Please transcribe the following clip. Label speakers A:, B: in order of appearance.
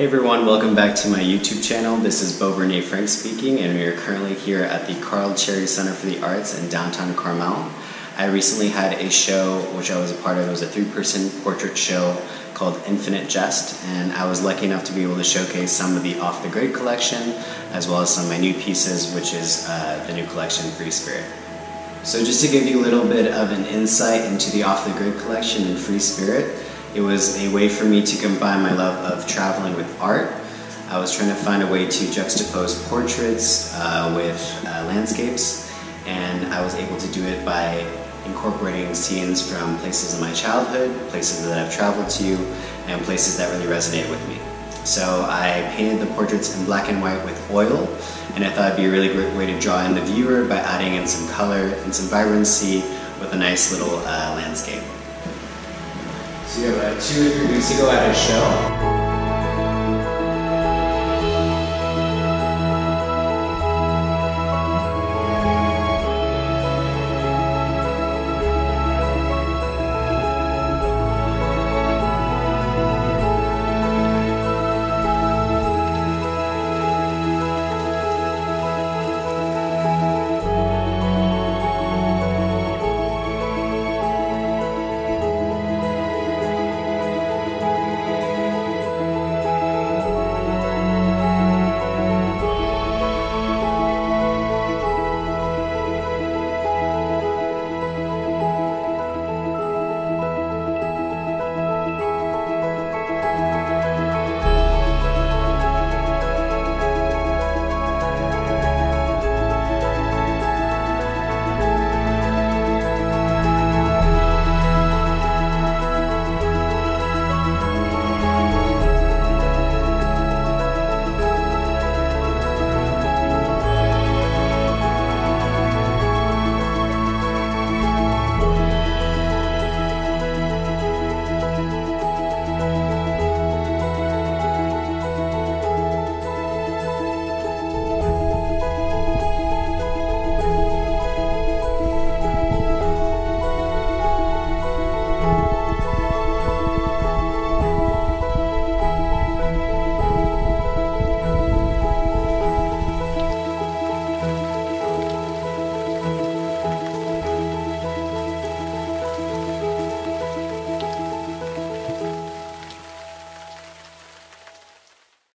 A: Hey everyone, welcome back to my YouTube channel. This is Beau Bernier Frank speaking, and we are currently here at the Carl Cherry Center for the Arts in downtown Carmel. I recently had a show which I was a part of. It was a three-person portrait show called Infinite Jest, and I was lucky enough to be able to showcase some of the Off the Grid collection, as well as some of my new pieces, which is uh, the new collection Free Spirit. So just to give you a little bit of an insight into the Off the Grid collection and Free Spirit, it was a way for me to combine my love of traveling with art. I was trying to find a way to juxtapose portraits uh, with uh, landscapes, and I was able to do it by incorporating scenes from places in my childhood, places that I've traveled to, and places that really resonate with me. So I painted the portraits in black and white with oil, and I thought it'd be a really great way to draw in the viewer by adding in some color and some vibrancy with a nice little uh, landscape. You have uh, two or three weeks ago at a show.